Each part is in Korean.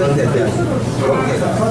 그런데 중앙에 중앙에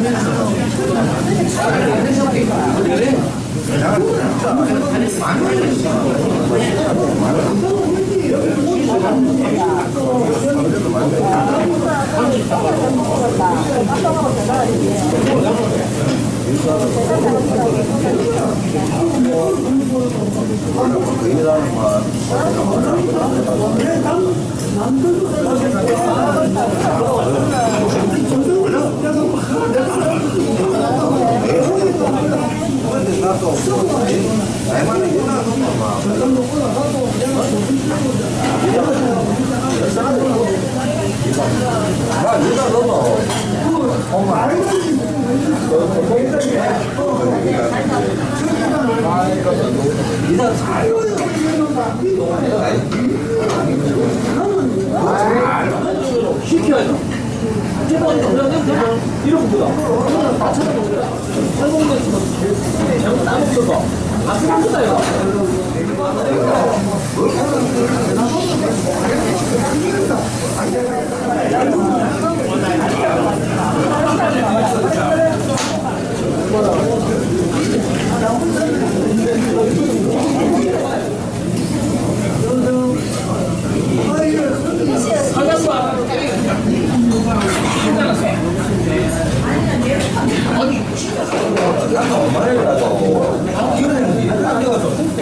런거 다. 다 찾아보는 거야. 한국에서 잘못 안 없어 何か前だと思う。 야,